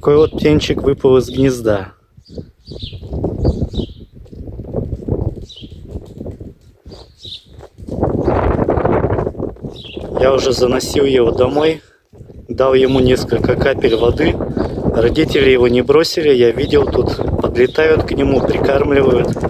такой вот птенчик выпал из гнезда. Я уже заносил его домой, дал ему несколько капель воды. Родители его не бросили, я видел, тут подлетают к нему, прикармливают.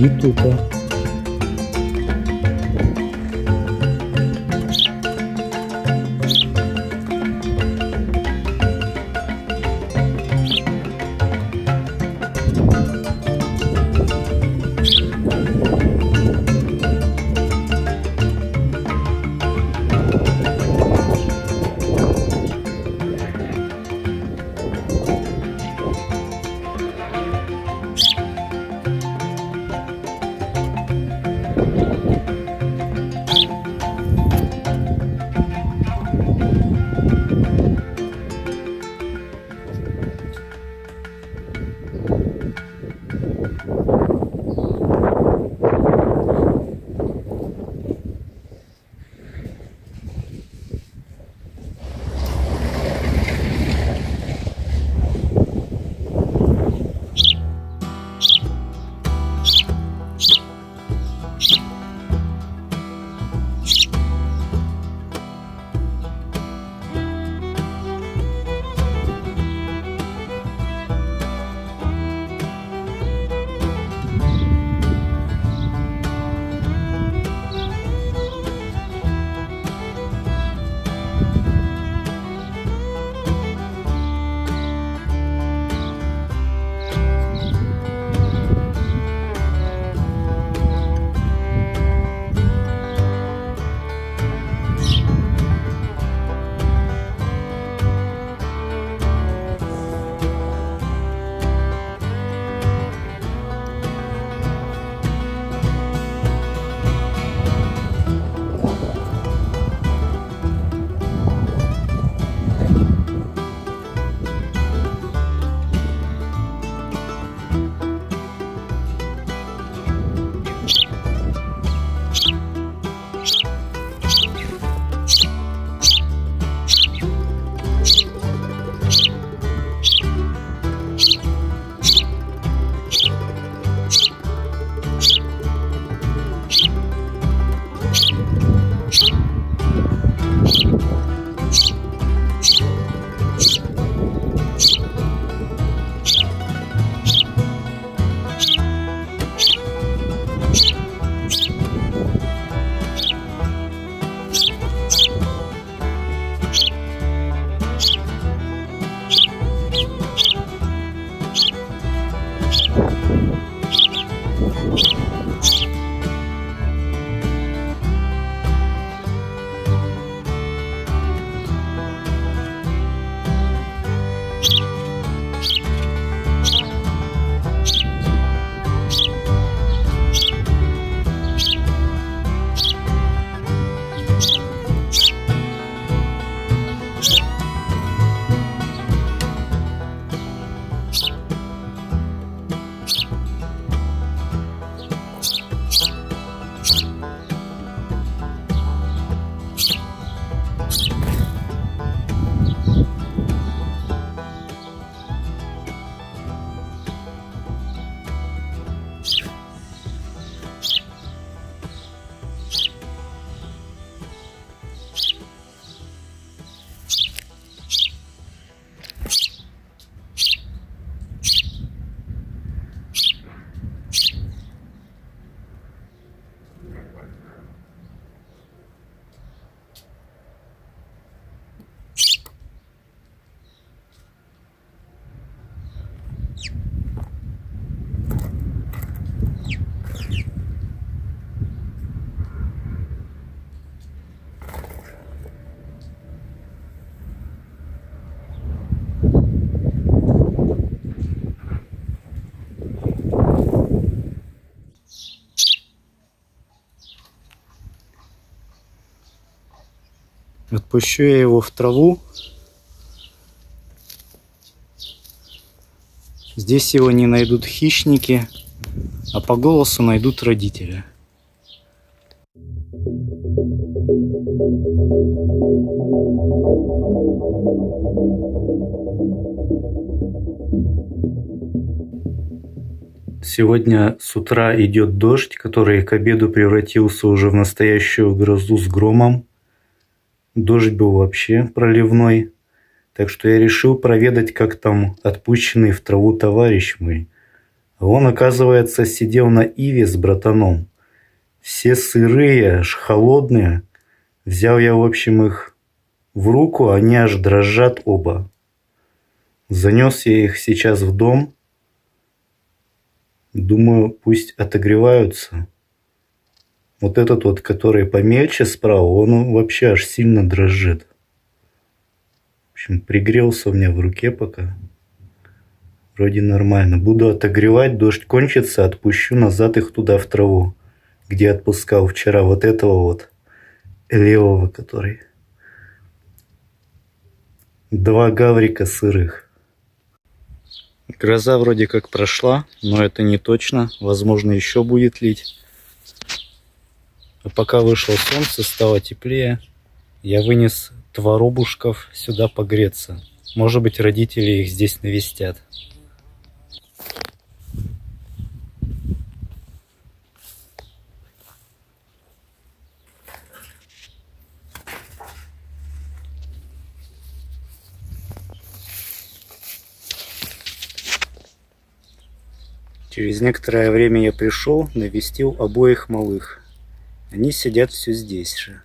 dito, tá? Отпущу я его в траву. Здесь его не найдут хищники, а по голосу найдут родители. Сегодня с утра идет дождь, который к обеду превратился уже в настоящую грозу с громом. Дождь был вообще проливной. Так что я решил проведать, как там отпущенный в траву товарищ мой. Он, оказывается, сидел на иве с братаном. Все сырые, аж холодные. Взял я, в общем, их в руку, они аж дрожат оба. Занес я их сейчас в дом – Думаю, пусть отогреваются. Вот этот вот, который помельче справа, он вообще аж сильно дрожит. В общем, пригрелся у меня в руке пока. Вроде нормально. Буду отогревать, дождь кончится, отпущу назад их туда в траву, где отпускал вчера вот этого вот левого, который. Два гаврика сырых. Гроза вроде как прошла, но это не точно. Возможно, еще будет лить. Пока вышло солнце, стало теплее, я вынес творобушков сюда погреться. Может быть, родители их здесь навестят. Через некоторое время я пришел, навестил обоих малых. Они сидят все здесь же.